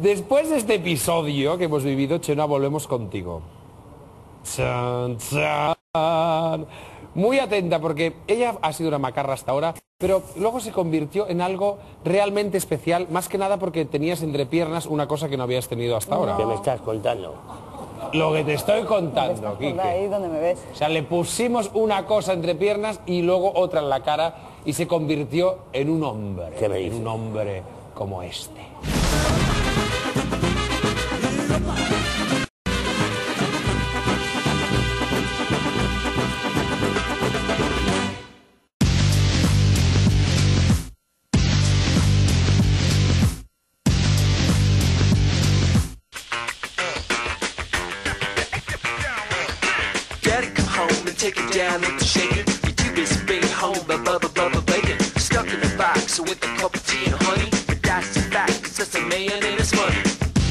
Después de este episodio que hemos vivido, Chenoa, volvemos contigo. Chan, chan. Muy atenta porque ella ha sido una macarra hasta ahora, pero luego se convirtió en algo realmente especial, más que nada porque tenías entre piernas una cosa que no habías tenido hasta ahora. ¿Qué me estás contando? Lo que te estoy contando, Por Quique. ahí donde me ves. O sea, le pusimos una cosa entre piernas y luego otra en la cara y se convirtió en un hombre. ¿Qué me en dices? un hombre como este. take it down, and shake it. You're too busy being home, blah, blah, blah. Man and his money.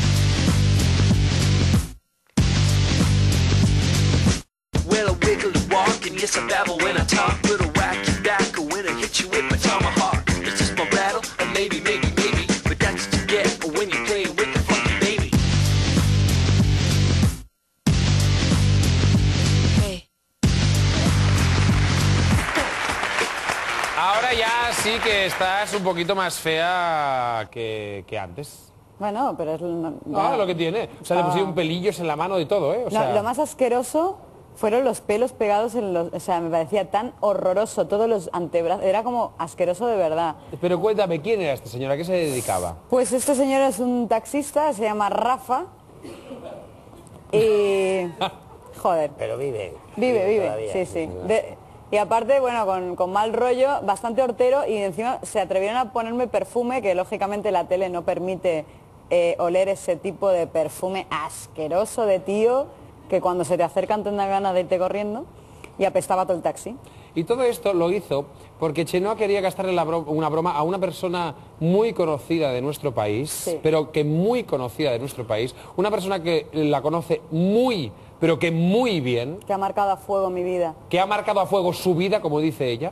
Well, I wiggle and walk, and yes, I babble when I talk. But I whack you back, or when I hit you with my tomahawk. It's just my rattle, and maybe, maybe, maybe. But that's what you get when you play with the funky baby. Hey. Ahora ya sí que estás un poquito más fea que, que antes. Bueno, pero es lo, Ah, lo que tiene. O sea, le pusieron pelillos en la mano y todo, ¿eh? O No, sea, lo más asqueroso fueron los pelos pegados en los... O sea, me parecía tan horroroso, todos los antebrazos, era como asqueroso de verdad. Pero cuéntame, ¿quién era esta señora? ¿A qué se dedicaba? Pues este señor es un taxista, se llama Rafa. Y... Joder. Pero vive. Vive, vive, todavía. sí, sí. De- y aparte, bueno, con, con mal rollo, bastante hortero y encima se atrevieron a ponerme perfume, que lógicamente la tele no permite eh, oler ese tipo de perfume asqueroso de tío, que cuando se te acercan te dan ganas de irte corriendo, y apestaba todo el taxi. Y todo esto lo hizo porque Chenoa quería gastarle la bro- una broma a una persona muy conocida de nuestro país, Sí. pero que muy conocida de nuestro país, una persona que la conoce muy, pero que muy bien, Que ha marcado a fuego mi vida. que ha marcado a fuego su vida, como dice ella,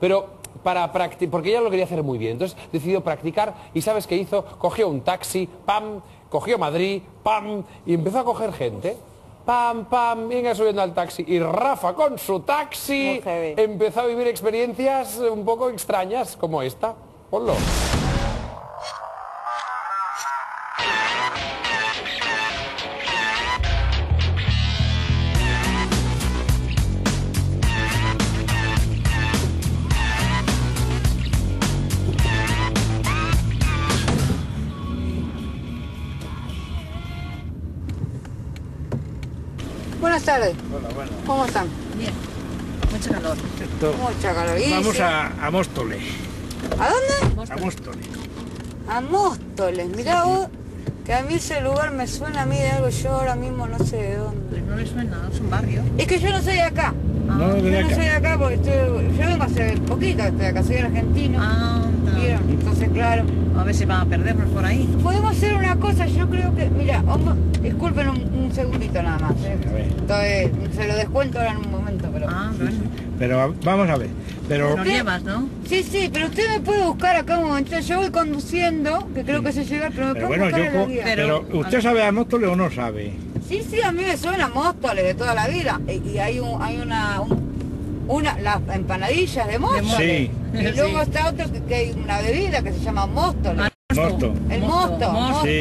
pero para practicar, porque ella lo quería hacer muy bien, entonces decidió practicar y ¿sabes qué hizo? Cogió un taxi, pam, cogió Madrid, pam, y empezó a coger gente. Pam, pam, venga subiendo al taxi. Y Rafa con su taxi empezó a vivir experiencias un poco extrañas como esta. Ponlo. Buenas tardes. ¿Cómo están? Bien. Mucho calor. Mucha calor. Vamos sí. a, a Móstoles. ¿A dónde? A Móstoles. A Móstoles. Mirá vos, que a mí ese lugar me suena a mí de algo, yo ahora mismo no sé de dónde. Pues no le suena, es un barrio. Es que yo no soy de acá. No, de Yo no soy de acá porque estoy, yo vengo hace poquito, estoy acá, soy argentino. Anda. ¿Vieron? Entonces, claro. A ver si van a perdernos por ahí. Podemos hacer una cosa, yo creo que, mira, vamos- disculpen un, un segundito nada más. ¿eh? Entonces, se lo descuento ahora en un momento, pero... Ah, bueno. Pero vamos a ver. Pero Nos llevas, ¿no? Sí, sí, pero usted me puede buscar acá un momento. Yo voy conduciendo, que creo que sé llegar, pero me Pero puede bueno, buscar yo en la pero, Pero- ¿usted sabe a Móstoles o no sabe? Sí, sí, a mí me suena Móstoles de toda la vida. Y, y hay un, hay una, un- una, las empanadillas de Móstoles. Sí. Y luego Sí. está otro que, que hay una bebida que se llama. Ah, Mosto. El Mosto, mosto, mosto. mosto. Sí.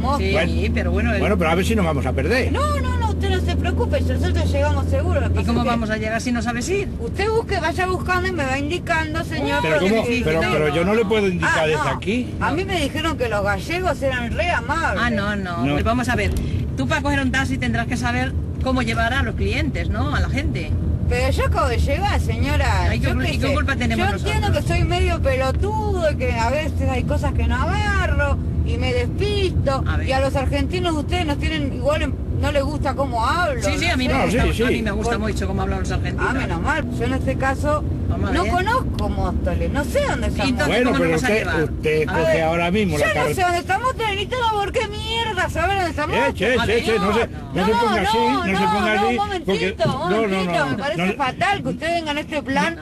Mosto. Sí, Bueno. pero bueno, el- Bueno, pero a ver si nos vamos a perder. No, no, no, usted no se preocupe, nosotros llegamos seguro. Lo que ¿y cómo vamos a llegar si no sabes ir? Usted busque, vaya buscando y me va indicando, señor. Pero, pero, pero yo no le puedo indicar Ah, desde no. aquí. A mí me dijeron que los gallegos eran re amables. Ah, no, no, No. Pues vamos a ver. Tú para coger un taxi tendrás que saber cómo llevar a los clientes, ¿no? A la gente. Pero yo acabo de llegar, señora. Ay, ¿qué Yo cul- qué y qué sé. culpa tenemos Yo entiendo que soy medio pelotudo y que a veces hay cosas que no agarro y me despisto. A y a los argentinos ustedes nos tienen igual, en- no les gusta cómo hablo. Sí, sí, no a mí, sé. me No, gusta, sí, sí. a mí me gusta Por- mucho cómo hablan los argentinos. Ah, menos mal. Yo en este caso Vamos a no conozco Móstoles, no sé dónde está Y entonces, Móstoles. Bueno, ¿cómo pero nos vas a usted, llevar? usted A coge ver, ahora mismo Yo no sé dónde está Móstoles, ni todo, ¿por qué mierda saber dónde che, che, che, no se, no se ponga así, no se ponga no, así. un momentito, porque- un momentito, me parece no, fatal que usted venga en este plan.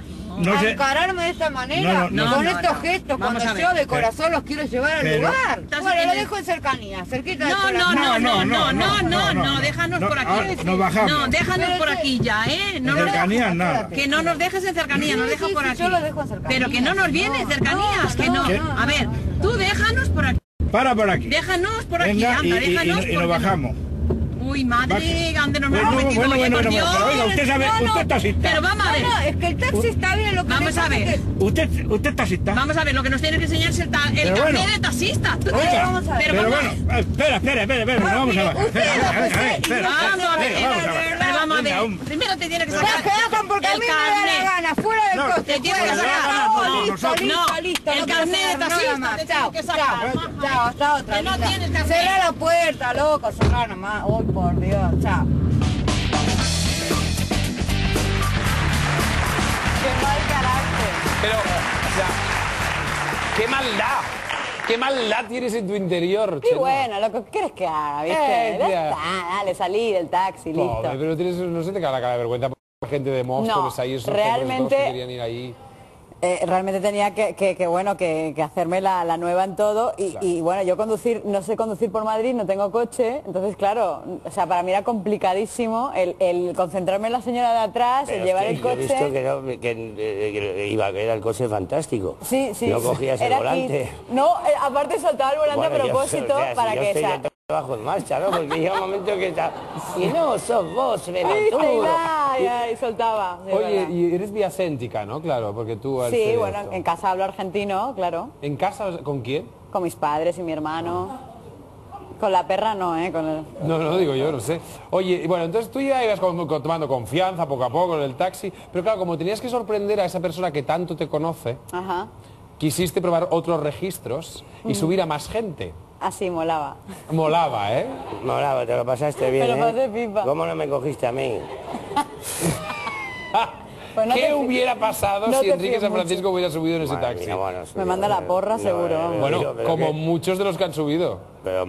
No sé. encararme de esta manera, No, no, con no, estos no. gestos, Vamos cuando yo de corazón los quiero llevar al Pero- lugar. Bueno, en lo dejo en cercanía, cerquita del No, no, corazón. no, no, No, no, no, no, no, no, no, no, déjanos no, por ahora aquí. nos bajamos. No, déjanos por aquí ya, ¿eh? No cercanías nada. que no nos dejes en cercanía, nos Sí, deja sí, por sí, aquí. yo lo dejo en cercanías. Pero que no nos viene en No, cercanías, no, que no. no, A ver, tú déjanos por aquí. Para por aquí. Déjanos por aquí, anda, y- y- déjanos y nos no. bajamos. Uy, madre. ¿dónde nos Bueno, bueno, pero oiga, usted sabe, No, no. usted está taxista. Pero vamos a ver, No, es que el taxi está bien, lo que Vamos a ver. es que- Usted, usted taxista. vamos a ver, lo que nos tienes que enseñar es el, ta- el bueno. de taxista. Oiga, vamos a ver. pero bueno, espera, espera, espera, espera, vamos a ver, Vamos a ver, vamos a ver. Primero te tiene que sacar que hagan porque a el mí me da la carnet. gana, fuera del No, coche, te tienes fuera. que sacar. No, No, listo, listo, listo, el carnet de taxista más. te Chao, tienes que sacar. chao, chao, hasta otra. Que no carnet. Cerrá la puerta, loco, cerrá nomás. Uy, por Dios, chao. Qué mal carácter. Pero, o sea, qué maldad. Qué maldad tienes en tu interior, Y bueno, lo que quieres que haga, ¿viste? Eh, ya tía. está, dale, salí del taxi, listo. Pobre, pero tienes, no se te cae la cara de vergüenza gente de Móstoles No, ahí, esos realmente- que querían ir ahí. Eh, realmente tenía que, que- que, bueno, que, que hacerme la, la nueva en todo y, Claro. y, bueno, yo conducir, no sé conducir por Madrid, no tengo coche, entonces claro, o sea, para mí era complicadísimo el, el concentrarme en la señora de atrás, Pero el es llevar que el yo he visto coche. que, no- que, que iba, que era el coche fantástico. Sí, sí. No cogías el volante. aquí. No, eh, aparte soltaba el volante Bueno, a yo- propósito o sea, si para yo que sea. en marcha, ¿no? Porque llega un momento que está... Y no, sos vos, Venaturo. ay, ay, soltaba. de Oye, verdad. y eres viacéntica, ¿no? Claro, porque tú... al Sí, ser bueno, esto- en casa hablo argentino, claro, ¿En casa con quién? con mis padres y mi hermano. Con la perra no, ¿eh? Con el... No, no digo yo, no sé. Oye, y bueno, entonces tú ya ibas con- tomando confianza poco a poco en el taxi, pero claro, como tenías que sorprender a esa persona que tanto te conoce, Ajá, quisiste probar otros registros y subir a más gente. Así molaba. Molaba, ¿eh? Molaba, te lo pasaste bien, Me lo ¿eh? pasé pipa. ¿Cómo no me cogiste a mí? Pues no ¿Qué te hubiera pasado no si te Enrique San mucho. Francisco hubiera subido en ese Madre taxi? mía, bueno, Me manda la porra, seguro, vamos. Bueno, como que- muchos de los que han subido. Pero